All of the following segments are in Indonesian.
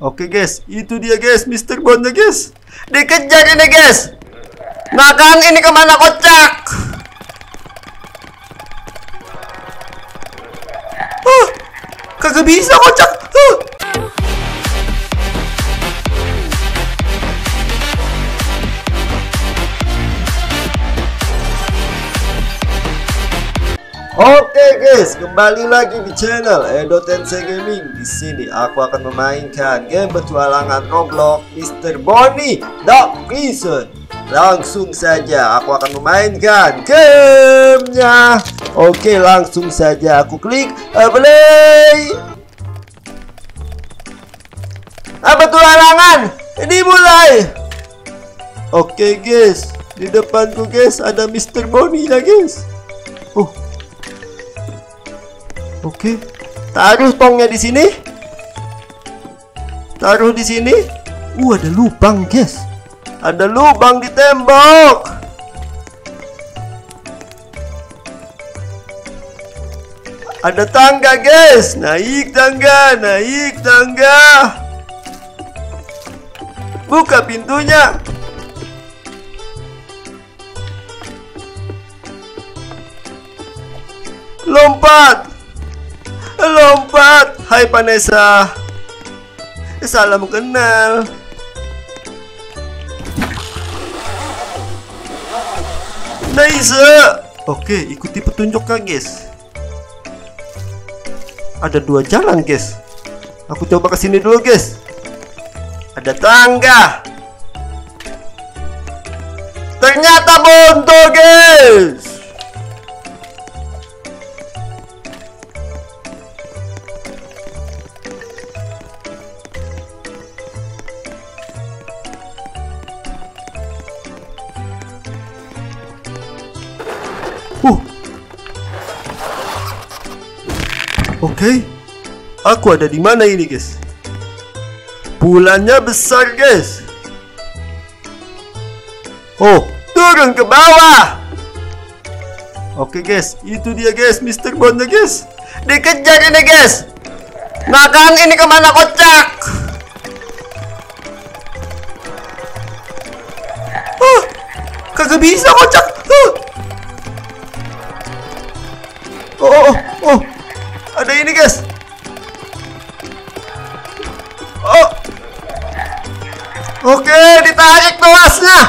Oke guys, itu dia guys, Mr. Bond guys. Dikejar ini guys. Kan ini ke mana kocak? Huh, kagak bisa kocak. Oke guys, kembali lagi di channel Edo Tensei Gaming. Di sini aku akan memainkan game petualangan Roblox Mr. Bonnie The Prison. Langsung saja aku akan memainkan gamenya. Oke, langsung saja aku klik uh, play. Ah, petualangan dimulai. Oke guys, di depanku guys ada Mr. Bonnie ya guys. Oh, Oke. Taruh tongnya di sini. Taruh di sini. Uh, ada lubang, guys. Ada lubang di tembok. Ada tangga, guys. Naik tangga, naik tangga. Buka pintunya. Lompat. Lompat. Hai Vanessa. Salam kenal. Nice Oke ikuti petunjuk kak guys Ada dua jalan guys Aku coba ke sini dulu guys Ada tangga. Ternyata buntu guys Aku ada di mana ini, guys? Bulannya besar, guys. Oh, turun ke bawah. Oke, guys. Itu dia, guys. Mr. Bond, guys. Dikejar ini, guys. Nah kan, ini ke mana kocak? Huh, kagak bisa kocak. Oh, oh, oh, ada ini guys. Oke, ditarik tuasnya.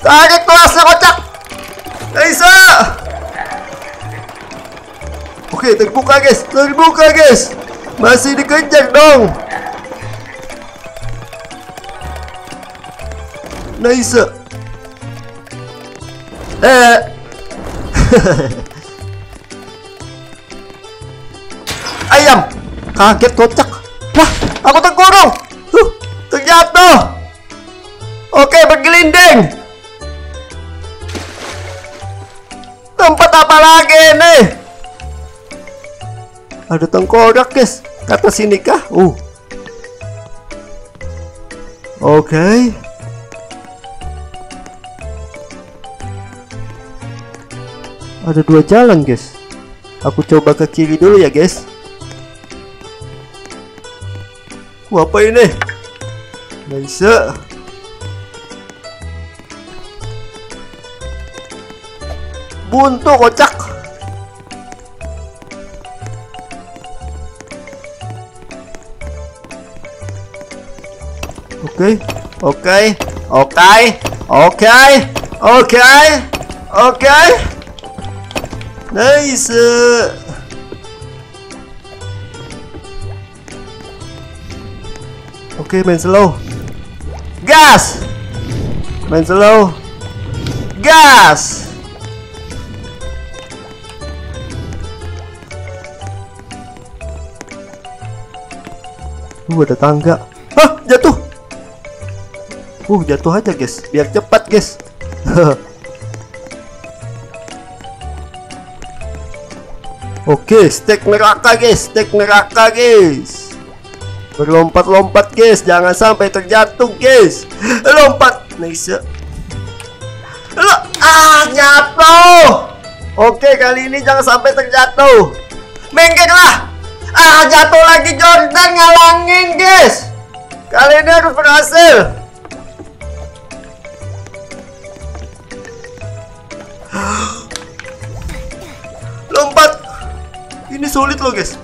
Tarik tuasnya kocak. Bisa. Oke, terbuka guys, terbuka guys. Masih dikejar dong. Nice. Eh. Kaget kocak. Wah, aku terkurung. Huh, terjatuh. Oke, bergelinding. Tempat apa lagi nih? Ada tengkorak, guys. Kata sini kah? Uh. Oke. Ada dua jalan guys Aku coba ke kiri dulu ya guys apa ini? Bisa Buntu kocak Oke Oke Oke Oke Oke Oke Nice. Oke, main slow. Gas. Main slow. Gas. Uh, ada tangga. Hah, jatuh. Uh, jatuh aja, guys. Biar cepat, guys. Oke, stek neraka guys, stek neraka guys. Berlompat-lompat guys, jangan sampai terjatuh guys. Lompat, nice. Lo, ah, jatuh. Oke, kali ini jangan sampai terjatuh. Minggirlah. Ah, jatuh lagi Jordan ngalangin, guys. Kali ini harus berhasil. Lompat. Ini sulit loh, guys.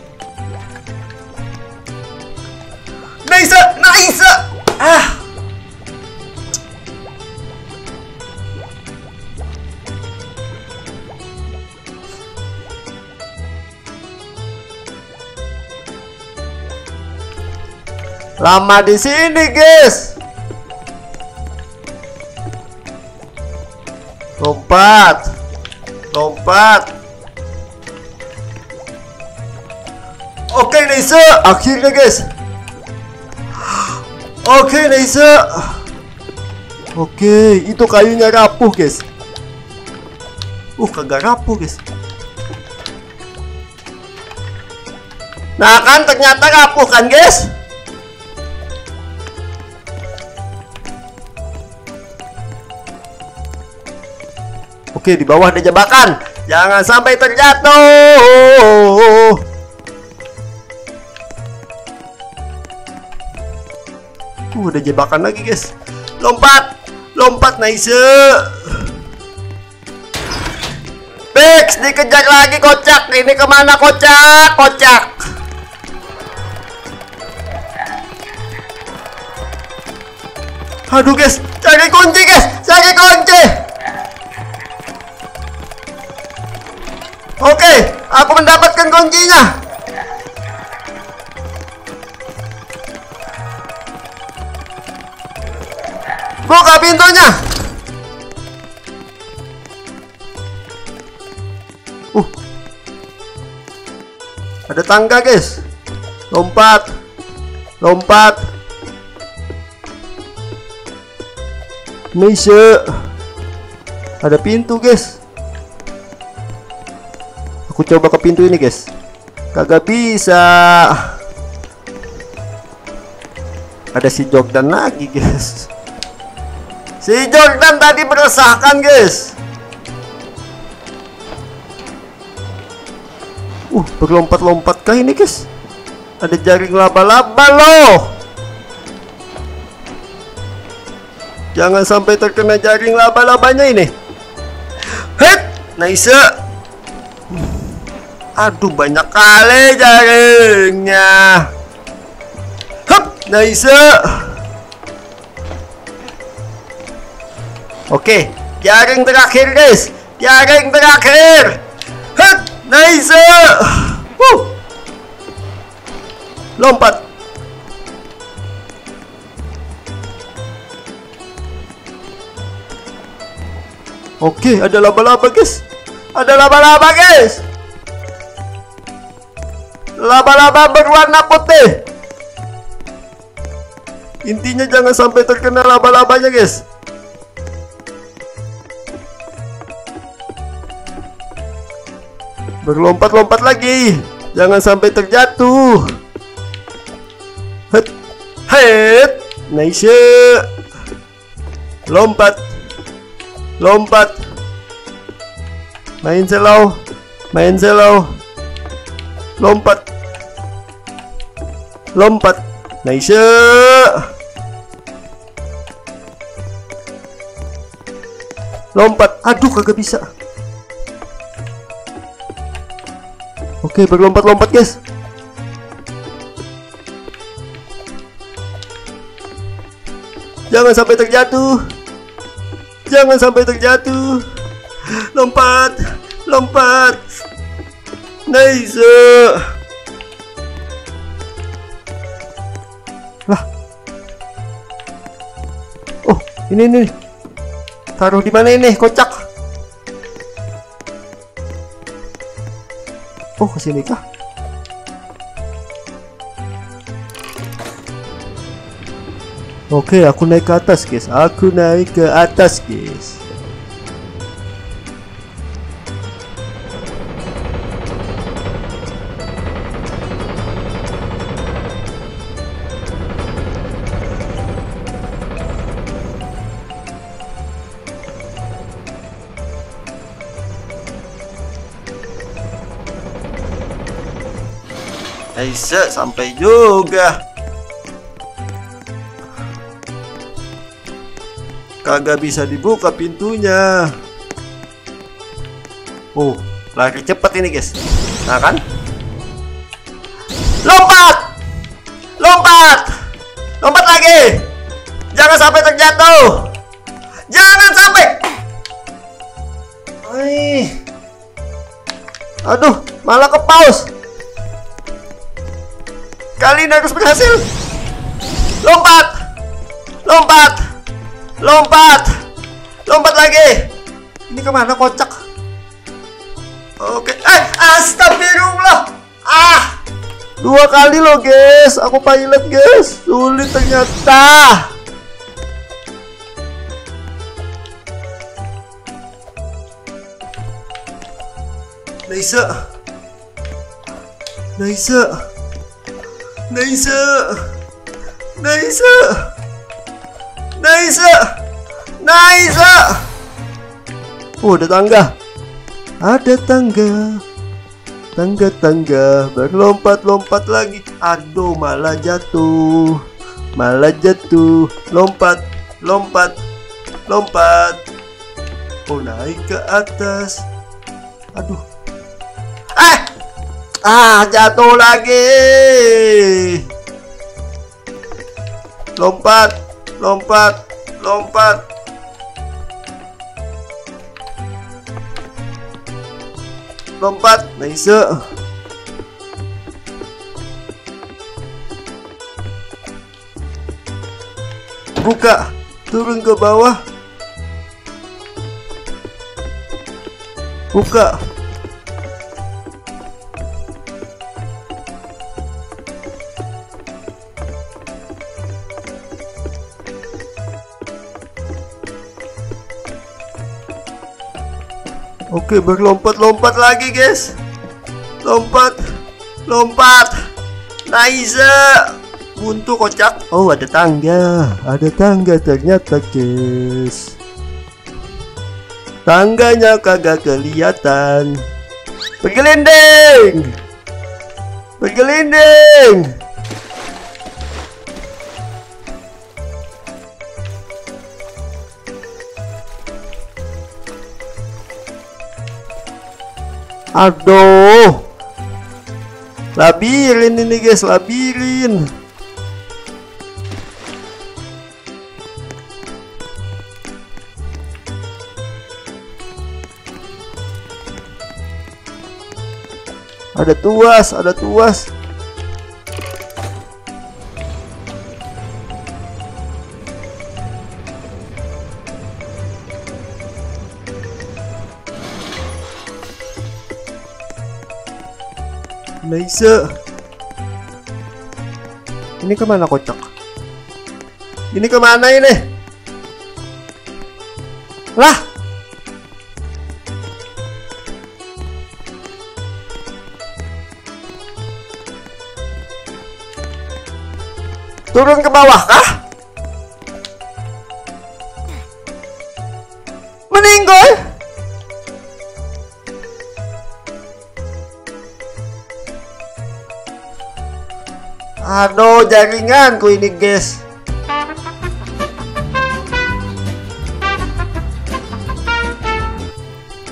Lama di sini, guys. Lompat. Lompat. Oke, Nisa. Akhirnya, guys. Oke, Nisa. Oke, itu kayunya rapuh, guys. Uh, kagak rapuh, guys. Nah, kan ternyata rapuh kan, guys? Oke, di bawah ada jebakan. Jangan sampai terjatuh. Uh, ada jebakan lagi, guys. Lompat. Lompat, nice. Bex, dikejar lagi kocak. Ini ke mana kocak? Kocak. Aduh, guys. Cari kunci, guys. Cari kunci. Oke, aku mendapatkan kuncinya. Buka pintunya. Uh. Ada tangga, guys. Lompat. Lompat. Misha. Ada pintu, guys. Aku coba ke pintu ini guys. Kagak bisa. Ada si Jordan lagi guys. Si Jordan tadi meresahkan guys. Uh berlompat-lompat kah ini guys? Ada jaring laba-laba loh. Jangan sampai terkena jaring laba-labanya ini. Hei Nice Aduh banyak kali jaringnya Hup Nice. Oke Jaring terakhir guys. Jaring terakhir. Hup Nice. Wuh. Lompat. Oke ada laba-laba guys. Ada laba-laba guys Laba-laba berwarna putih. Intinya jangan sampai terkena laba-labanya, guys. Berlompat-lompat lagi. Jangan sampai terjatuh. Het. Het. Nice. Lompat. Lompat. Main slow. Main slow. Lompat lompat. Nice lompat. Aduh kagak bisa. Oke berlompat-lompat guys. Jangan sampai terjatuh. Jangan sampai terjatuh. Lompat. Lompat. Nice Ini nih. Taruh di mana ini? Kocak. Oh, ke sini kah? Oke, aku naik ke atas, guys. Aku naik ke atas, guys. Aisa sampai juga. Kagak bisa dibuka pintunya. Oh, lari cepet ini guys. Nah kan? Lompat! Lompat! Lompat lagi! Jangan sampai terjatuh! Jangan sampai! Ai. Aduh, malah ke paus. Kali ini harus berhasil. Lompat! Lompat! Lompat! Lompat lagi! Ini ke mana kocak? Oke, eh, astagfirullah! Ah! Dua kali loh guys, aku pilot guys, sulit ternyata. Naisa, Naisa, Naisa, Naisa, Naisa, Naisa. Oh, ada tangga. Ada tangga. Tangga-tangga berlompat-lompat lagi. Aduh, malah jatuh. Malah jatuh. Lompat, lompat, lompat. Oh, naik ke atas. Aduh. Eh! Ah, jatuh lagi. Lompat, lompat, lompat. lompat nice buka turun ke bawah buka Oke berlompat-lompat lagi guys. Lompat Lompat. Nice Buntu kocak. Oh ada tangga. Ada tangga ternyata guys. Tangganya kagak kelihatan. Bergelinding! Bergelinding Aduh. Labirin ini guys, labirin. Ada tuas, ada tuas. Nice. Ini ke mana kocok? Ini ke mana ini? Lah! Turun ke bawah kah? Aduh, jaringanku ini, guys.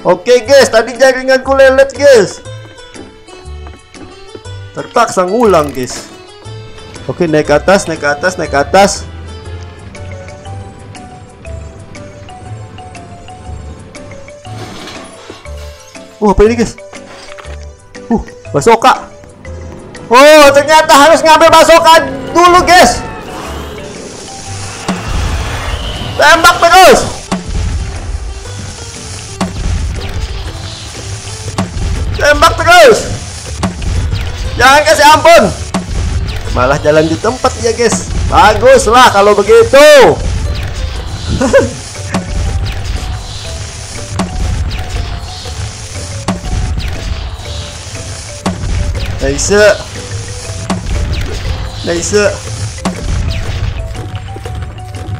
Oke, guys, tadi jaringanku lelet, guys. Terpaksa ngulang, guys. Oke, naik ke atas, naik ke atas, naik ke atas. Oh, apa ini, guys? Uh, basoka. Oh, ternyata harus ngambil basoka dulu, guys. Tembak terus. Tembak terus. Jangan kasih ampun. Malah jalan di tempat ya, guys. Baguslah kalau begitu. nice. Nice.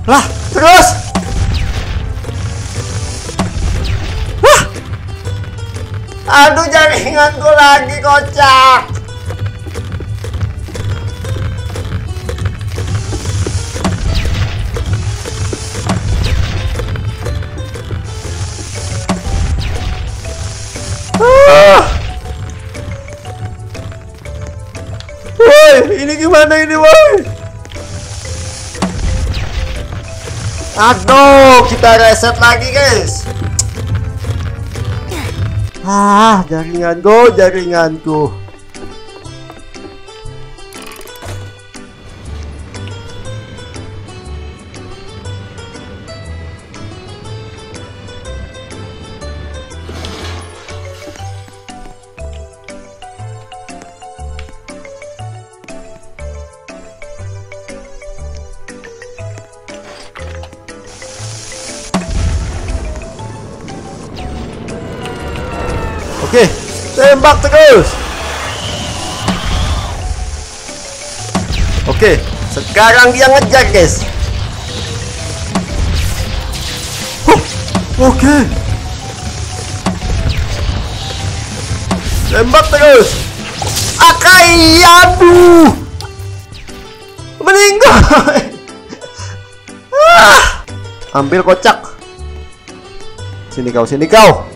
Lah, terus. Wah. Aduh jaringanku lagi kocak. Gimana ini woi Aduh, kita reset lagi guys. Ah, jaringanku, jaringanku. Oke, tembak terus. Oke, sekarang dia ngejar, guys. Huh, Oke. Tembak terus. Akai, aduh. Meninggal. ah. Ambil kocak. Sini kau, sini kau.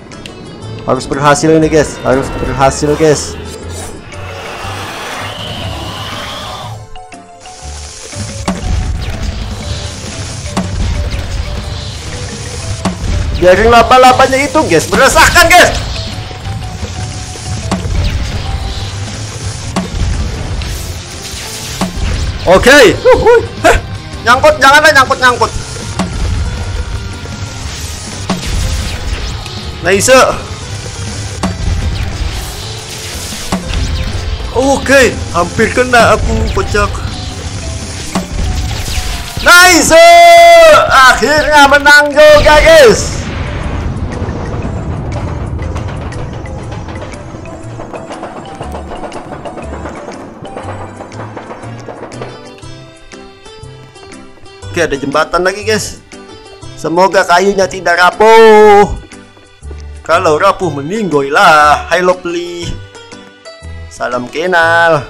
Harus berhasil ini guys. Harus berhasil guys. Jaring laba-labanya itu guys. Meresahkan guys. Oke. Okay. Nyangkut janganlah nyangkut-nyangkut Nice Oke, hampir kena aku kocak. Nice! Akhirnya menang juga, guys. Oke, ada jembatan lagi, guys. Semoga kayunya tidak rapuh. Kalau rapuh meninggoilah. Hai Lovely. Salam kenal.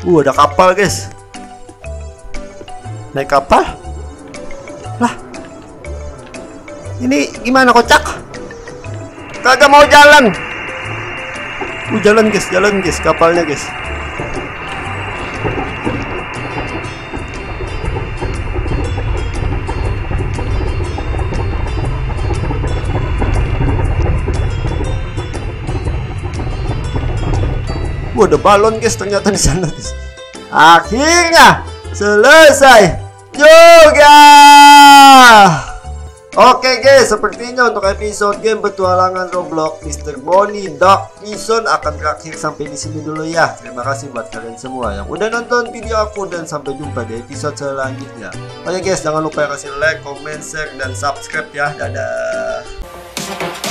Uh, ada kapal, guys. Naik kapal? Lah. Ini gimana kocak? Kagak mau jalan. Uh, jalan, guys, jalan, guys, kapalnya, guys. Wah, ada balon guys ternyata di sana guys. Akhirnya selesai juga. Oke guys, sepertinya untuk episode game petualangan Roblox Mr. Bonnie Dark Vision akan berakhir sampai di sini dulu ya. Terima kasih buat kalian semua yang udah nonton video aku dan sampai jumpa di episode selanjutnya. Oke guys, jangan lupa kasih like, comment, share, dan subscribe ya. Dadah.